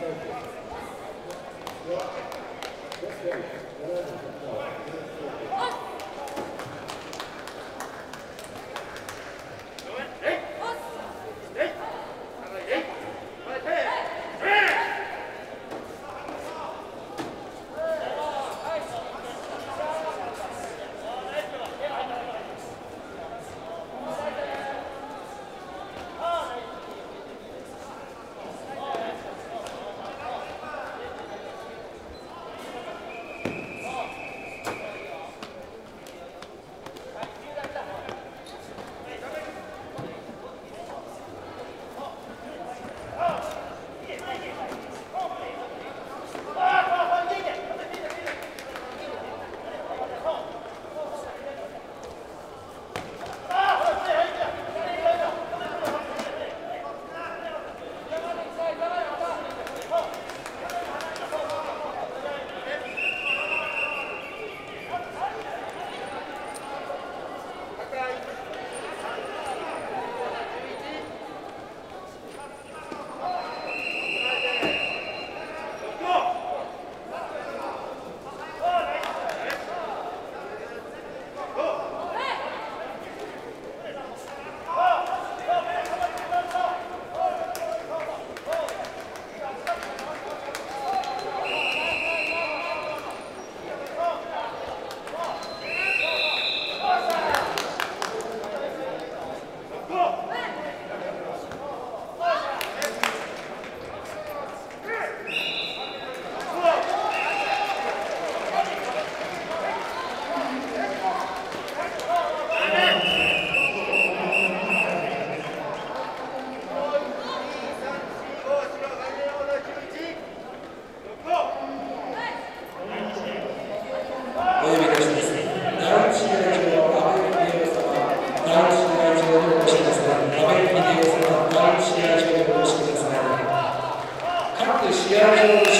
Thank you. Thank you.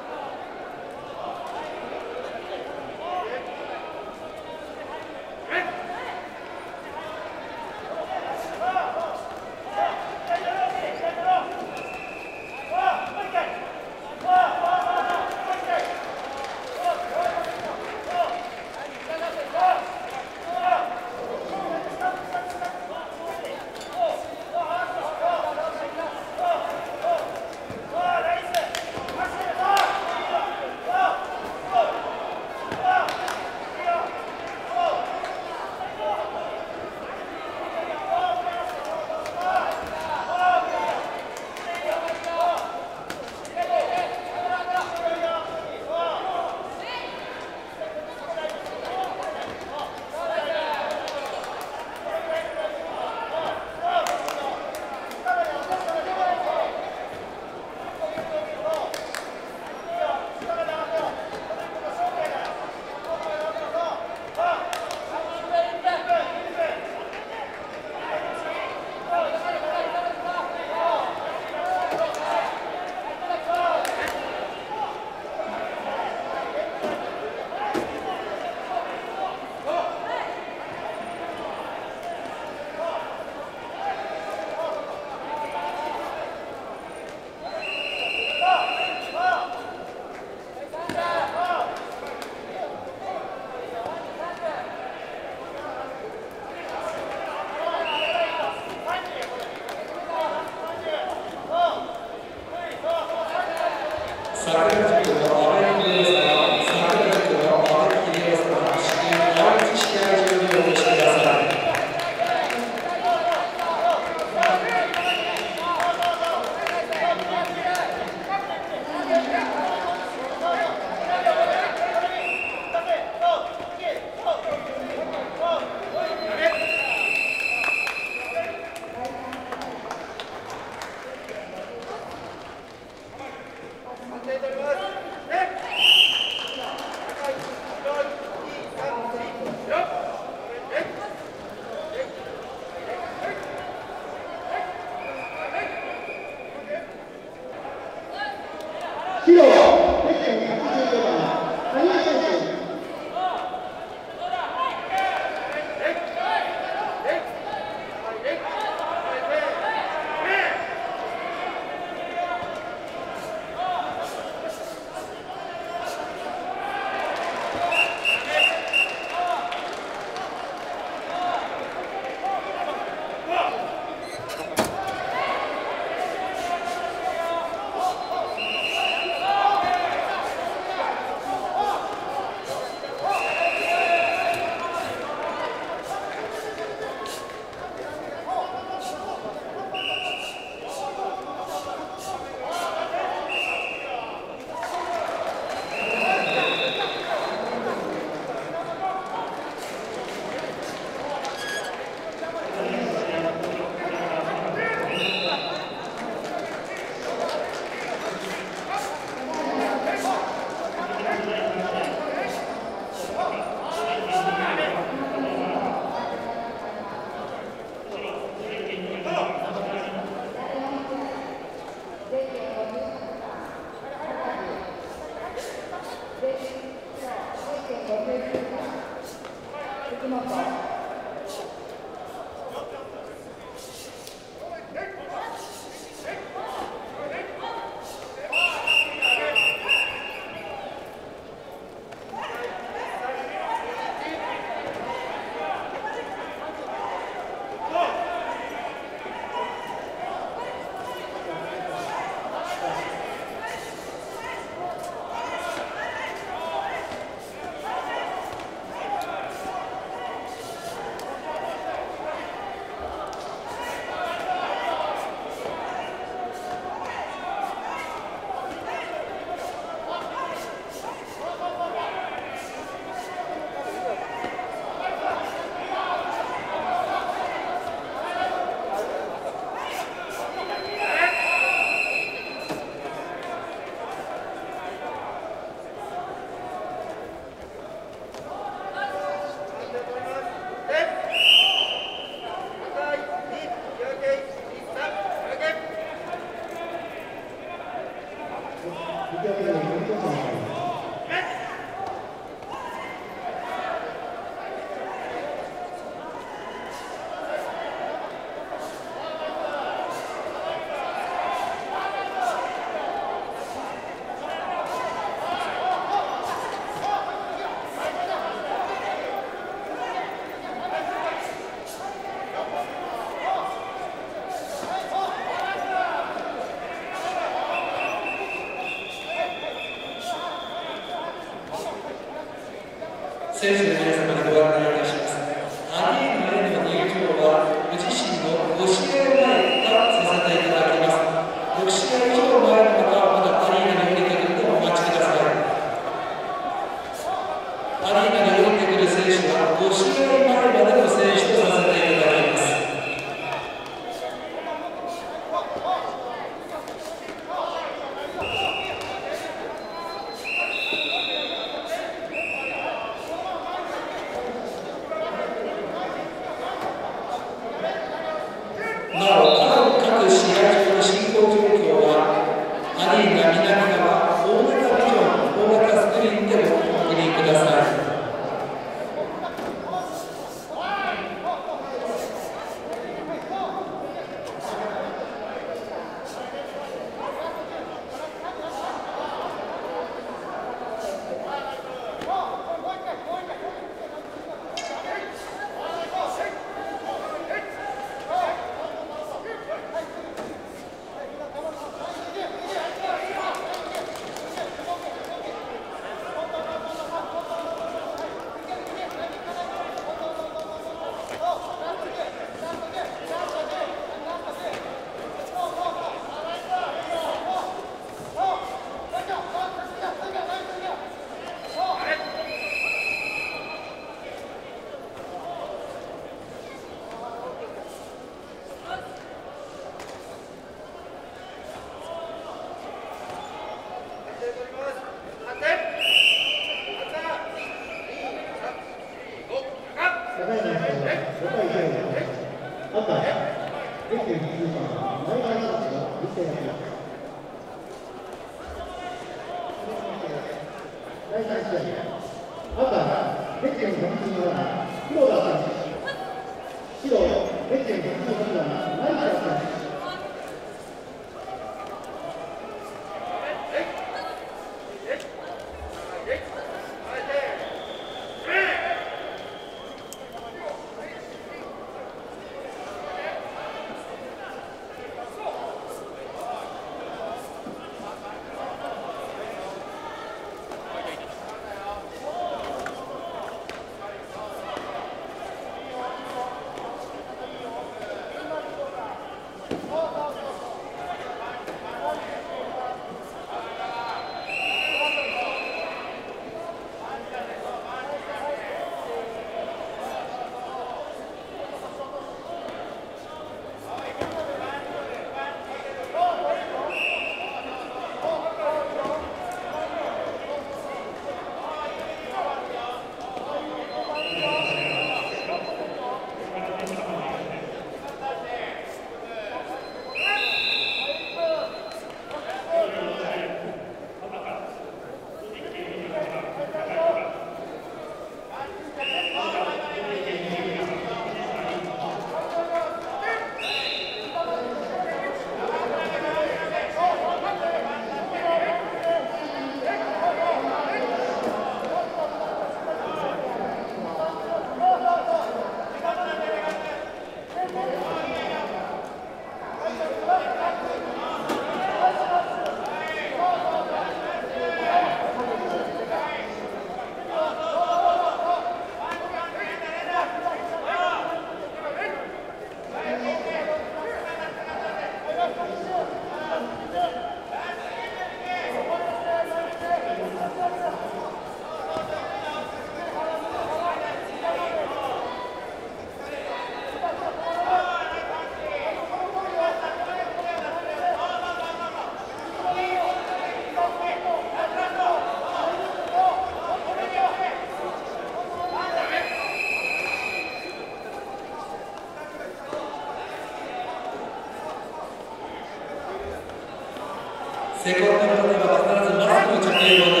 Amen.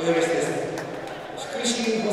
Öylesine. Kışın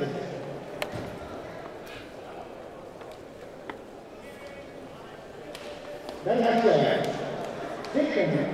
です第8試合、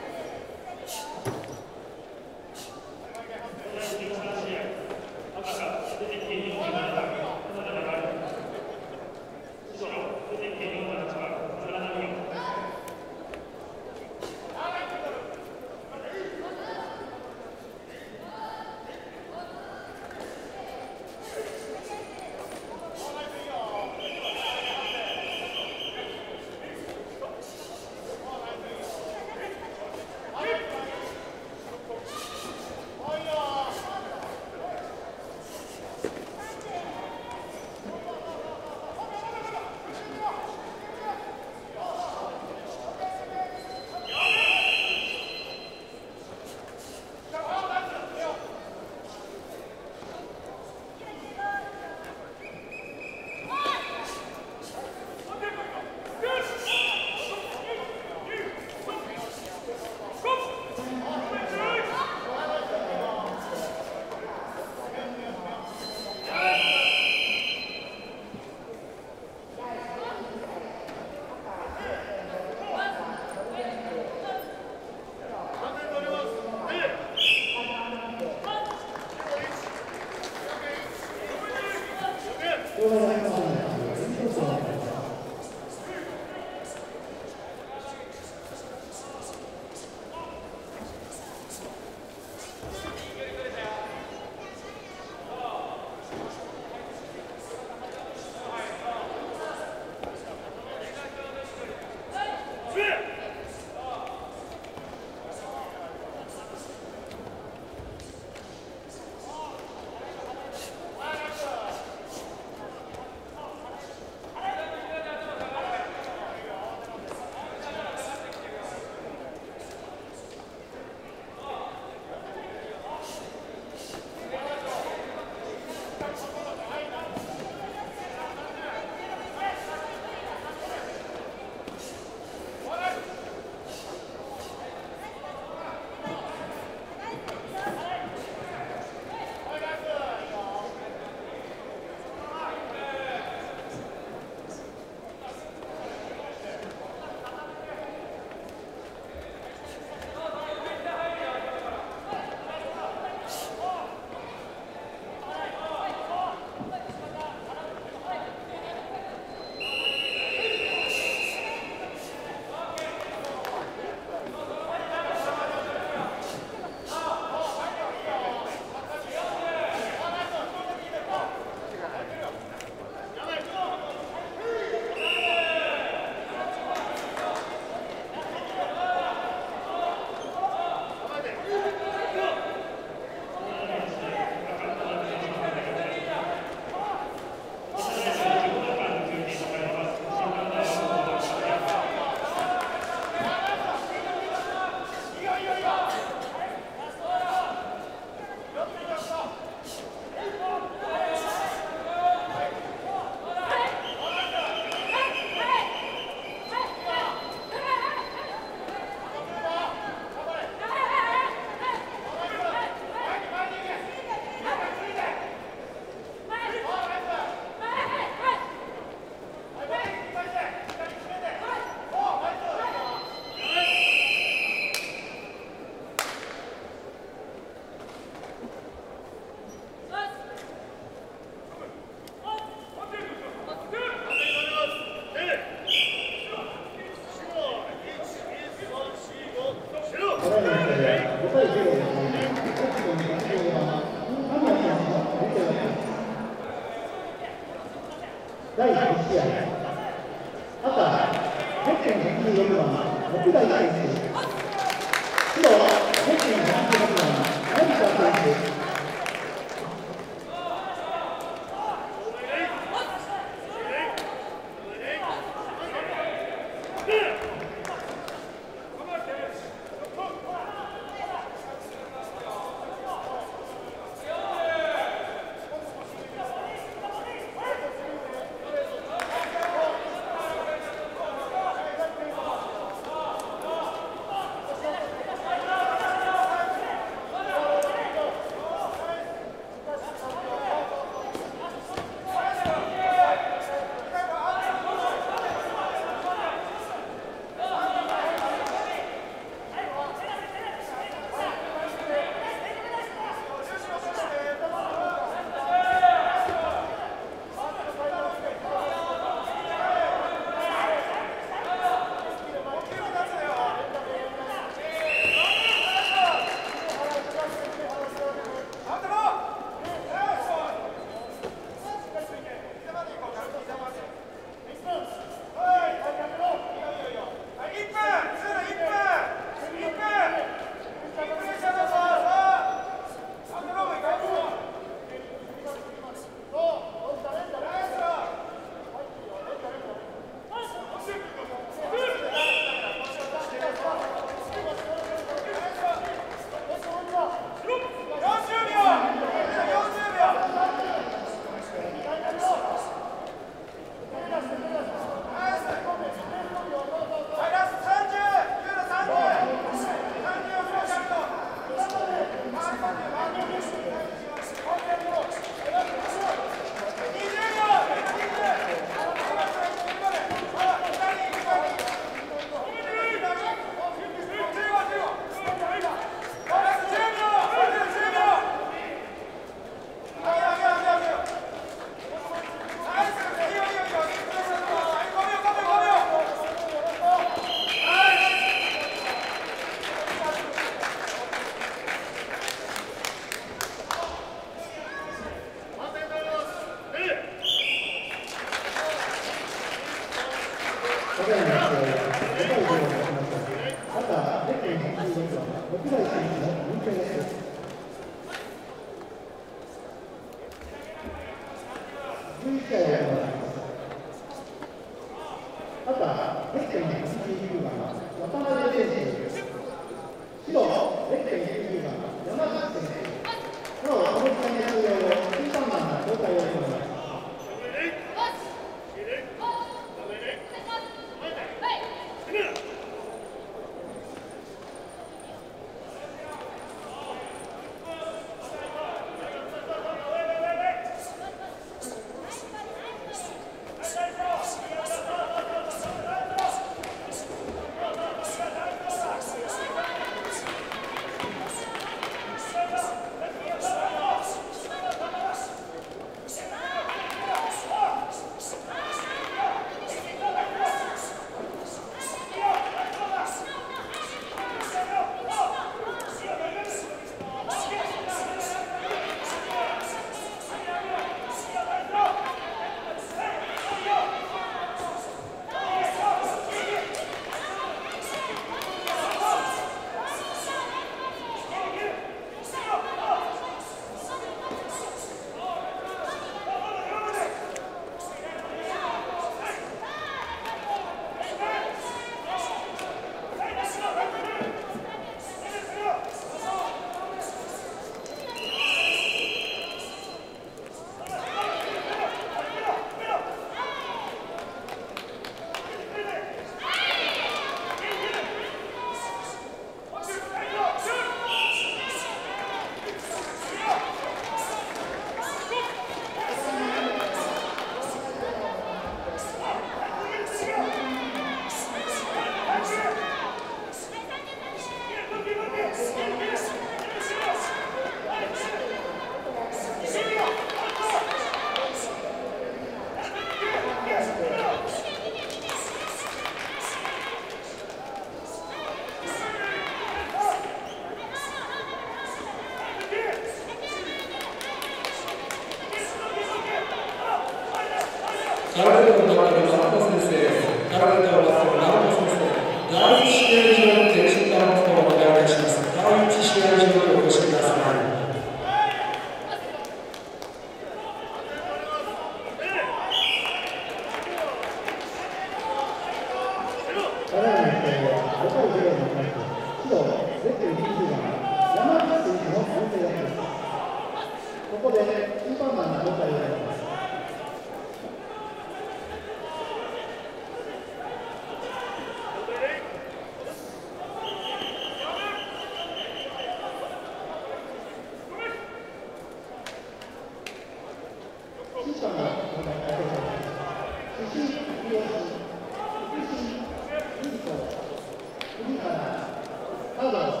ーダです。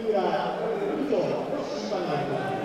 三浦、以上、審判になります。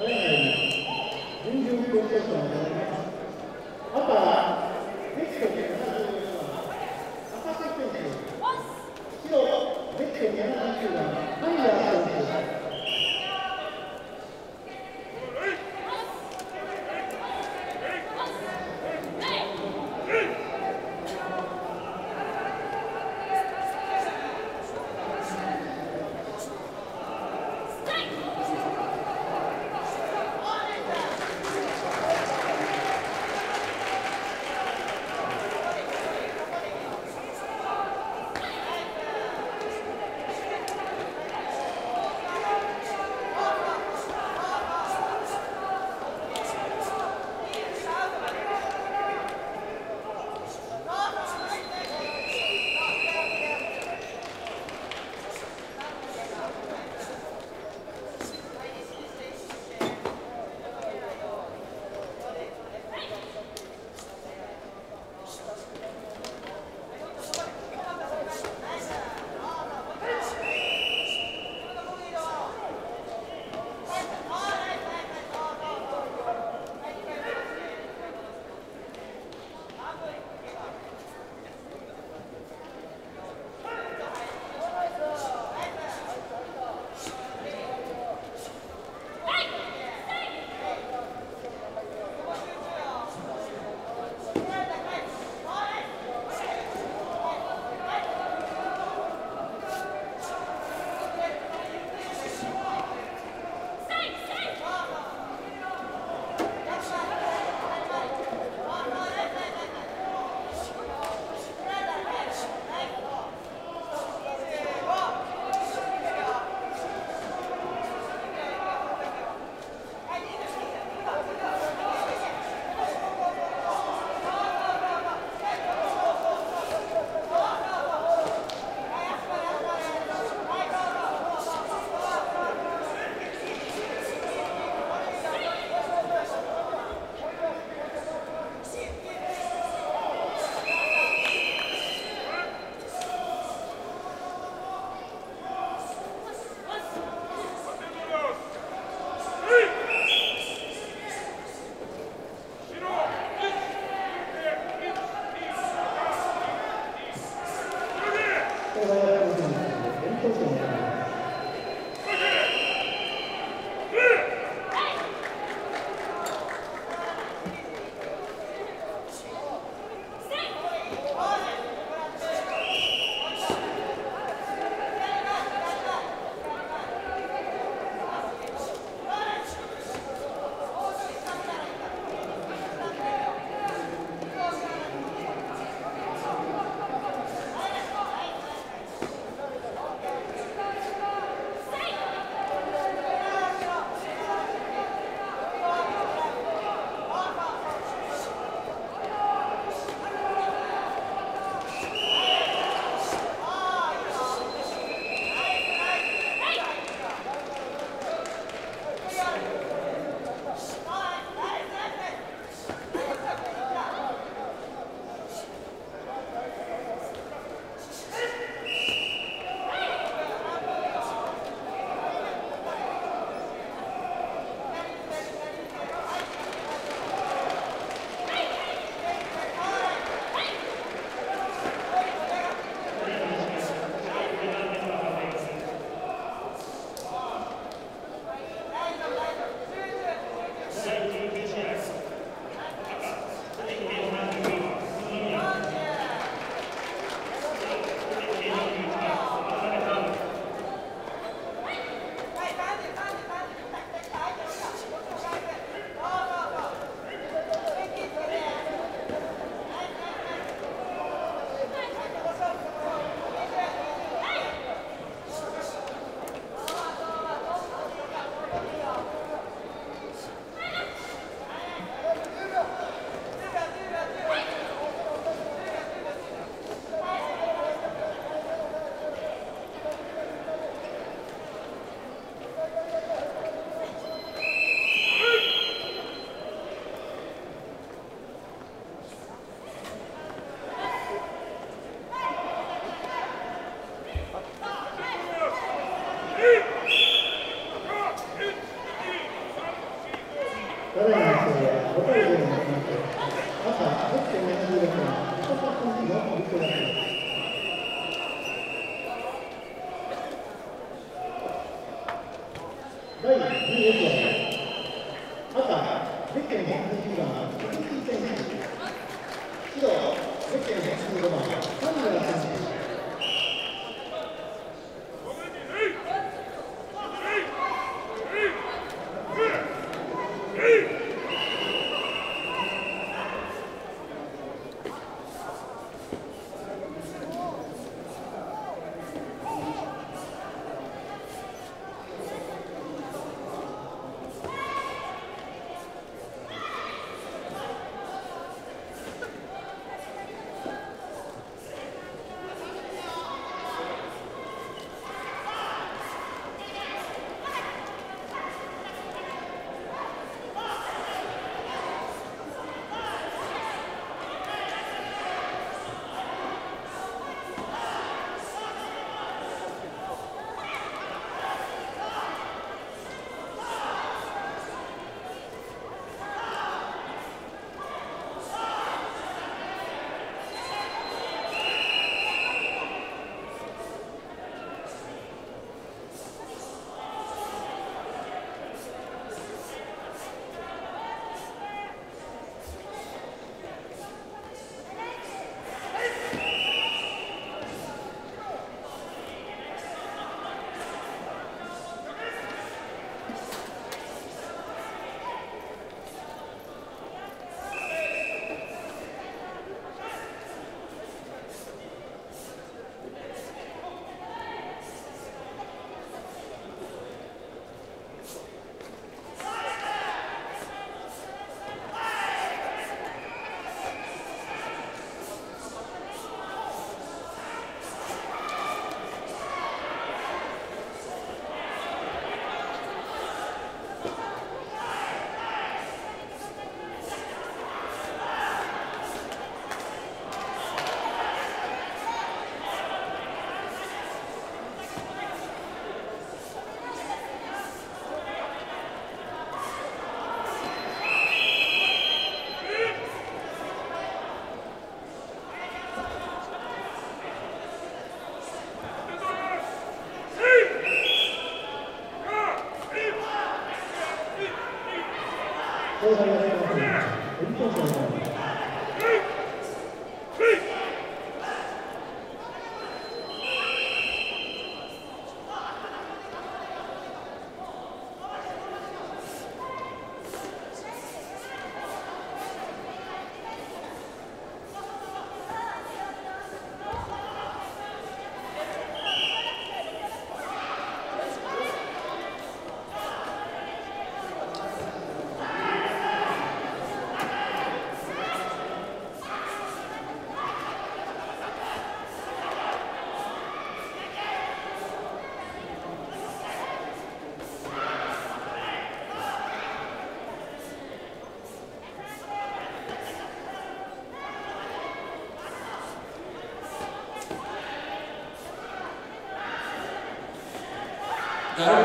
É, 21 pontos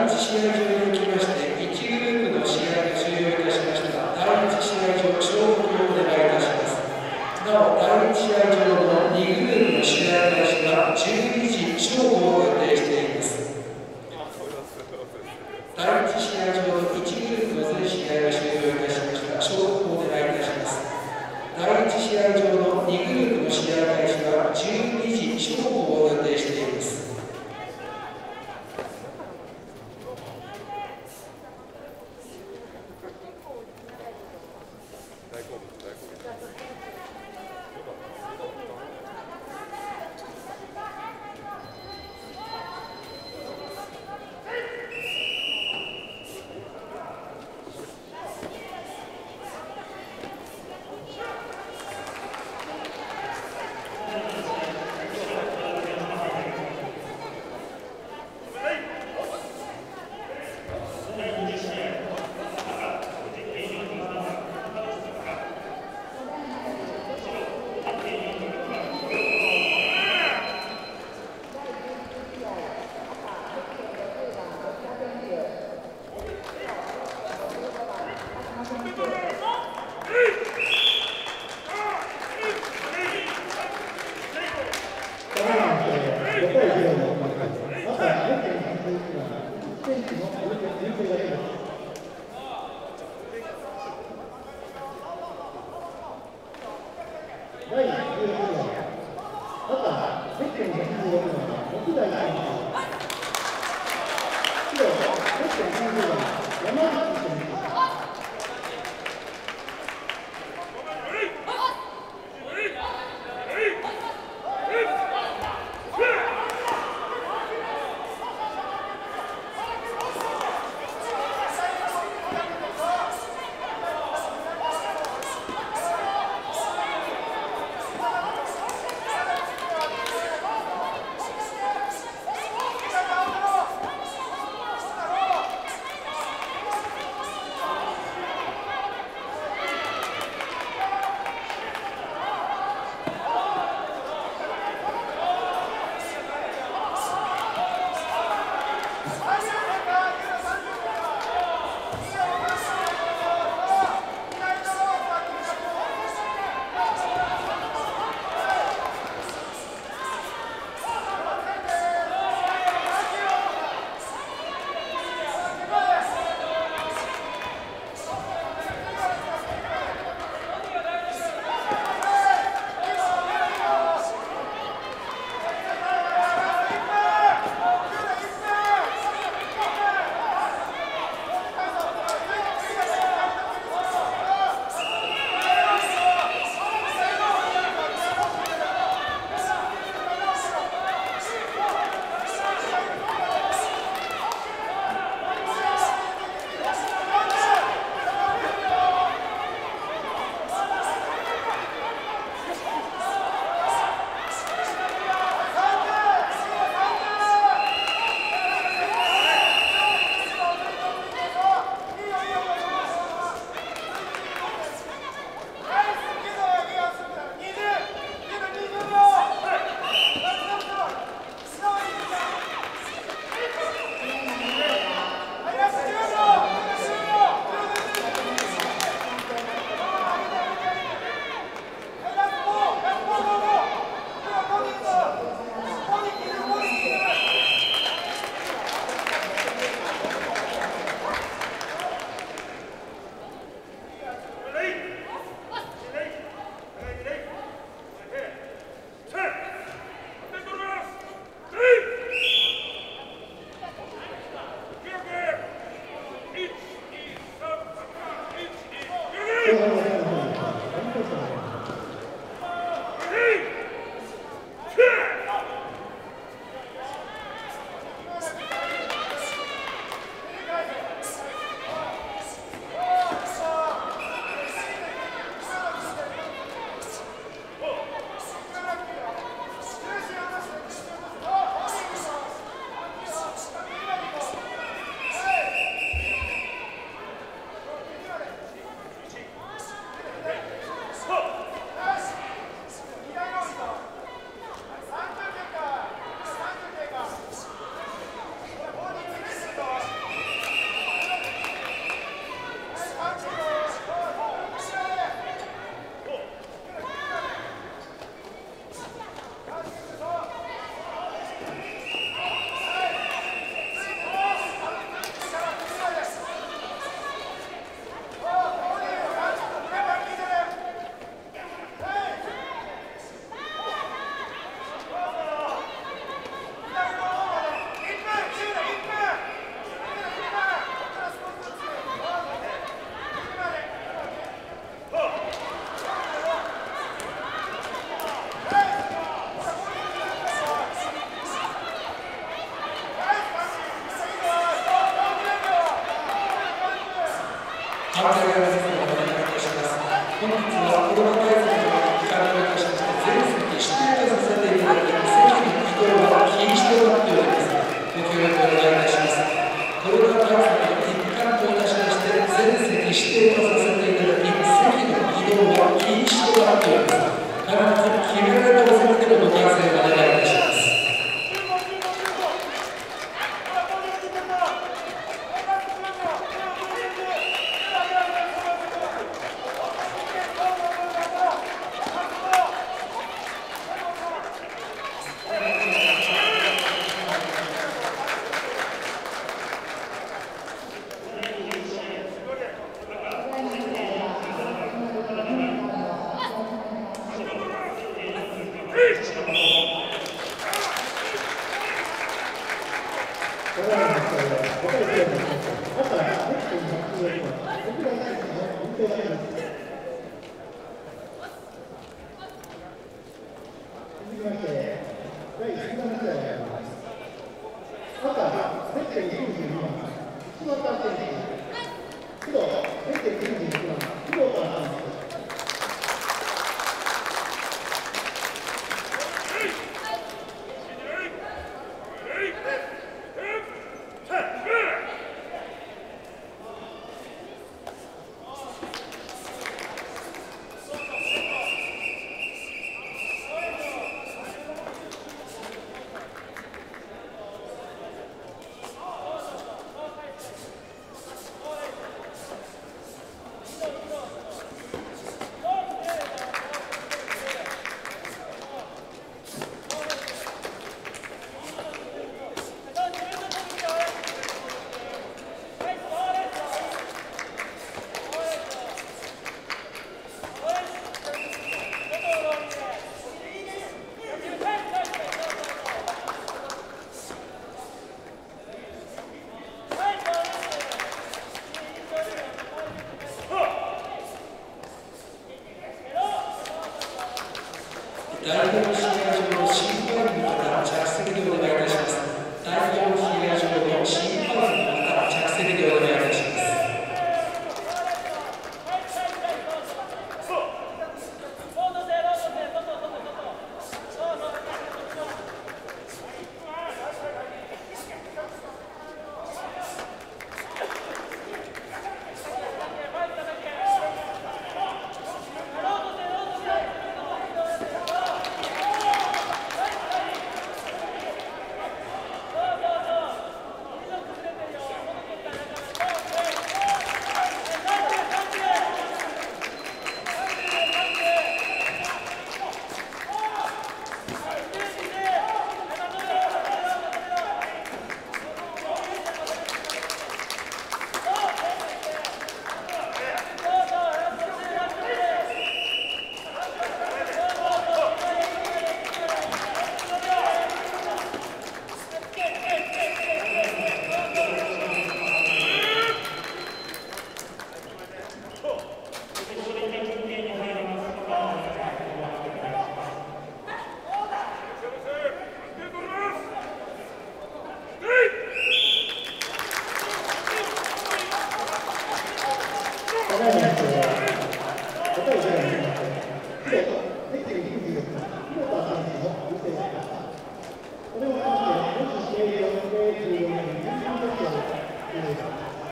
第第1号は、また、6.25番の6代目の、6.25番の山